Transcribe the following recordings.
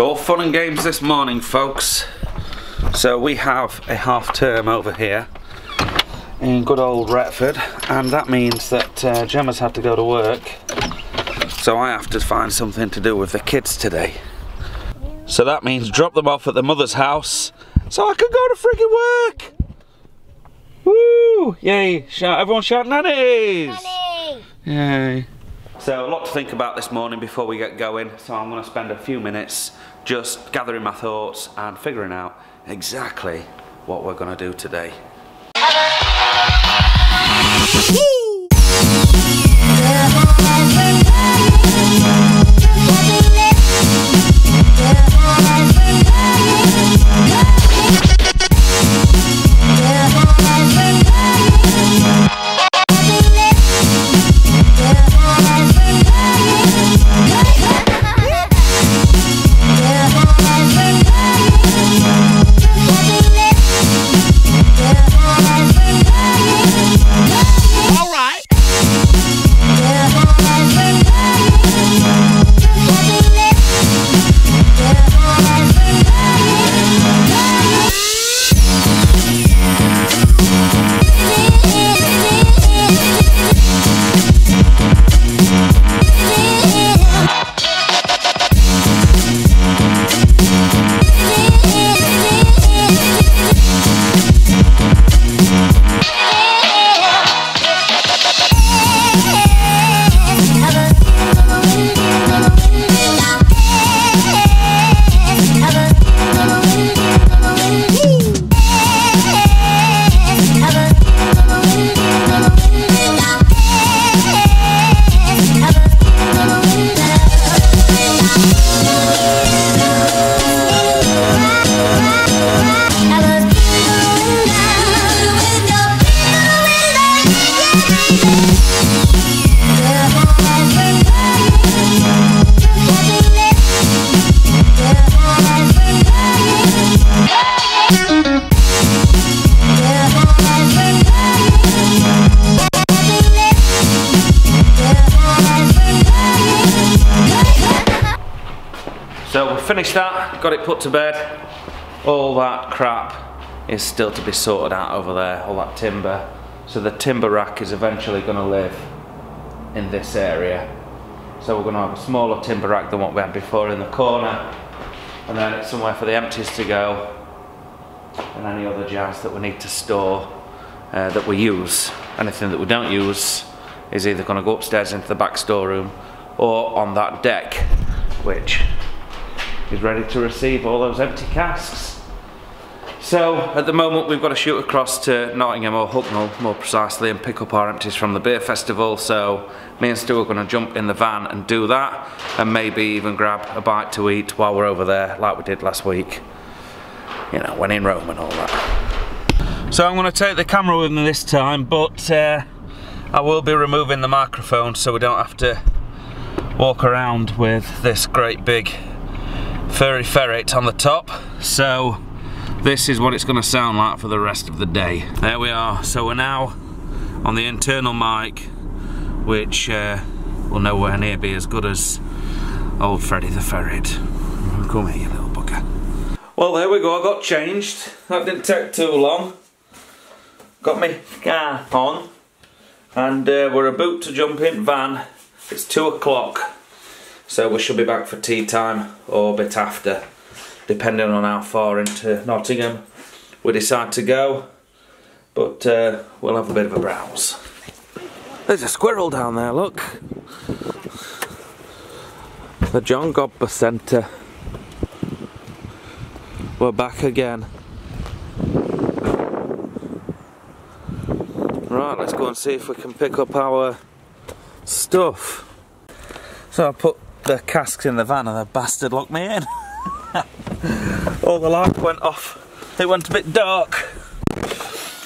So all fun and games this morning folks. So we have a half term over here in good old Retford and that means that uh, Gemma's had to go to work so I have to find something to do with the kids today. So that means drop them off at the mother's house so I can go to friggin' work! Woo! Yay! Shout, everyone shout nannies! Nanny! Yay. So a lot to think about this morning before we get going, so I'm going to spend a few minutes just gathering my thoughts and figuring out exactly what we're going to do today. Finished that, got it put to bed. All that crap is still to be sorted out over there, all that timber. So the timber rack is eventually going to live in this area. So we're going to have a smaller timber rack than what we had before in the corner. And then it's somewhere for the empties to go. And any other jars that we need to store uh, that we use. Anything that we don't use is either going to go upstairs into the back storeroom or on that deck, which is ready to receive all those empty casks. So at the moment we've got to shoot across to Nottingham or Hucknall more precisely and pick up our empties from the beer festival so me and Stu are going to jump in the van and do that and maybe even grab a bite to eat while we're over there like we did last week. You know, when in Rome and all that. So I'm going to take the camera with me this time but uh, I will be removing the microphone so we don't have to walk around with this great big furry ferret on the top. So this is what it's going to sound like for the rest of the day. There we are. So we're now on the internal mic which uh, will nowhere near be as good as old Freddy the ferret. Come here you little bugger. Well there we go. I got changed. That didn't take too long. Got me scarf on. And uh, we're about to jump in van. It's two o'clock so we should be back for tea time or a bit after, depending on how far into Nottingham we decide to go. But uh, we'll have a bit of a browse. There's a squirrel down there, look. The John Godber Centre. We're back again. Right, let's go and see if we can pick up our stuff. So I put the casks in the van and the bastard locked me in. All the light went off. It went a bit dark.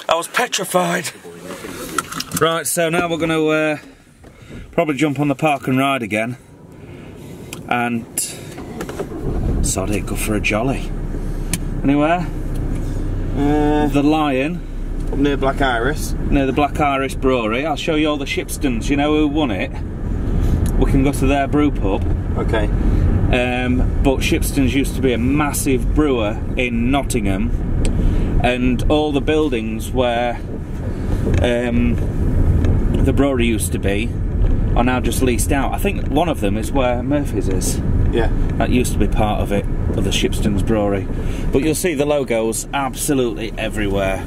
I was petrified. Right, so now we're going to uh, probably jump on the park and ride again. And sod it, go for a jolly. Anywhere? Uh, The Lion, up near Black Iris. near the Black Iris Brewery. I'll show you all the Shipstone's. You know who won it? We can go to their brew pub. Okay. Um, but Shipstone's used to be a massive brewer in Nottingham, and all the buildings where um, the brewery used to be are now just leased out. I think one of them is where Murphy's is. Yeah. That used to be part of it, of the Shipstone's Brewery. But you'll see the logos absolutely everywhere.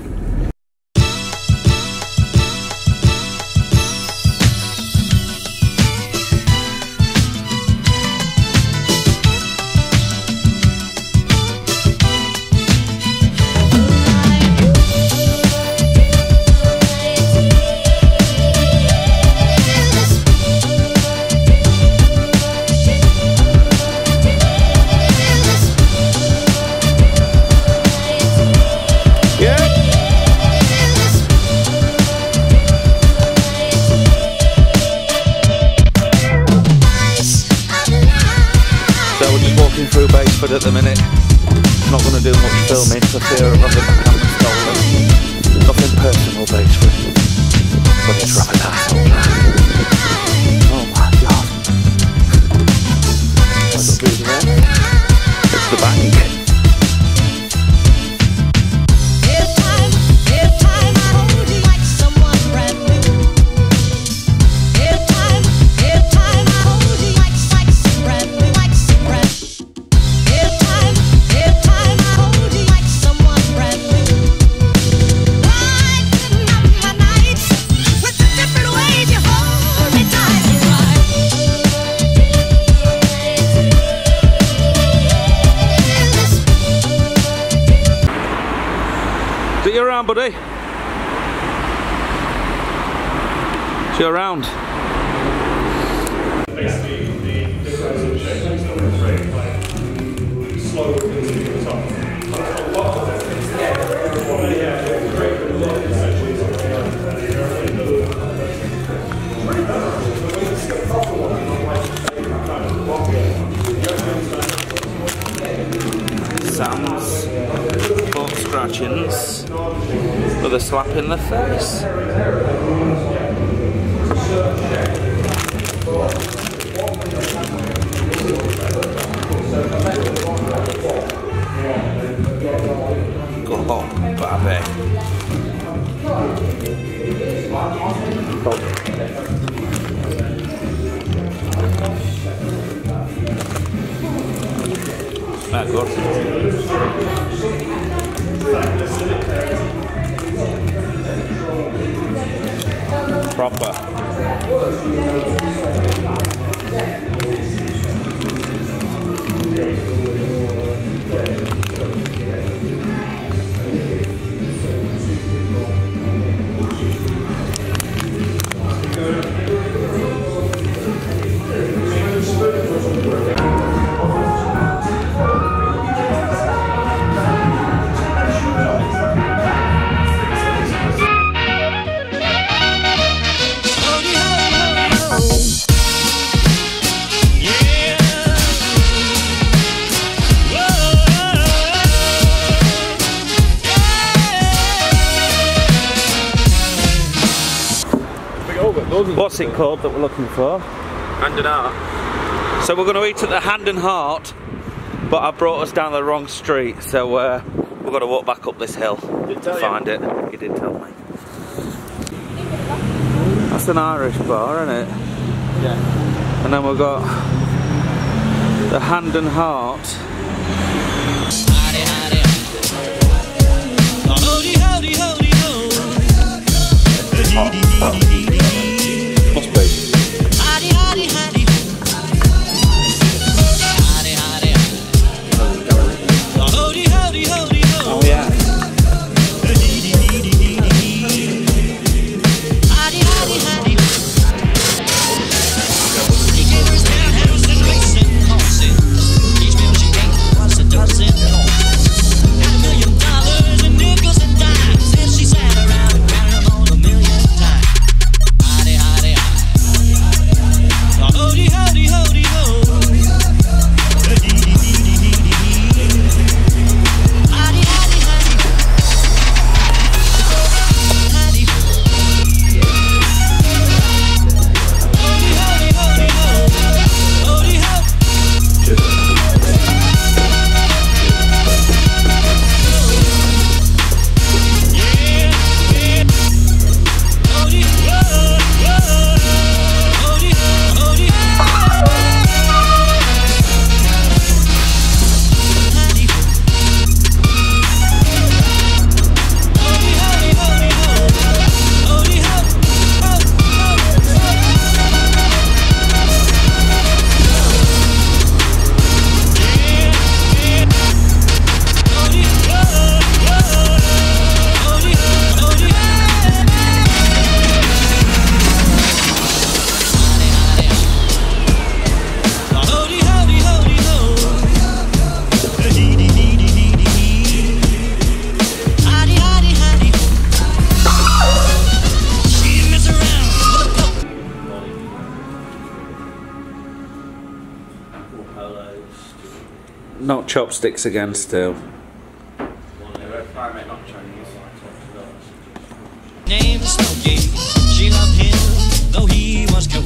Do much filming for fear of having camera stolen. Nothing personal, Basford. But it's rather nice. Oh my god. What's there? It's the bank. Is it you around, buddy? Is you around? Sam's a slap in the face. Go on, baby. Ah, good. Proper. What's it called that we're looking for? Hand and Heart. So we're going to eat at the Hand and Heart, but I brought us down the wrong street, so uh, we've got to walk back up this hill to tell you. find it. He did tell me. That's an Irish bar, isn't it? Yeah. And then we've got the Hand and Heart. Howdy, chopsticks again still. Name. She loved him, though he was cool.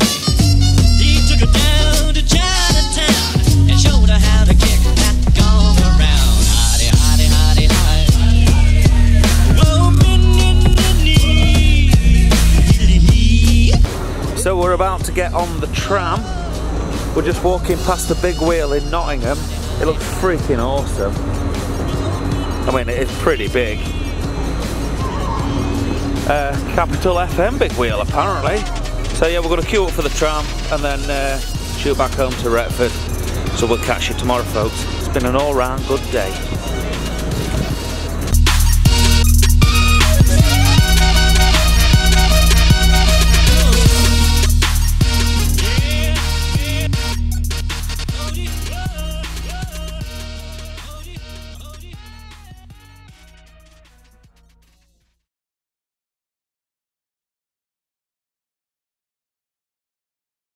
He took her down to Chinatown and showed her how to kick that gong around. So we're about to get on the tram. We're just walking past the big wheel in Nottingham. It looks freaking awesome. I mean, it is pretty big. Uh, Capital FM big wheel, apparently. So yeah, we're going to queue up for the tram and then uh, shoot back home to Retford. So we'll catch you tomorrow, folks. It's been an all-round good day.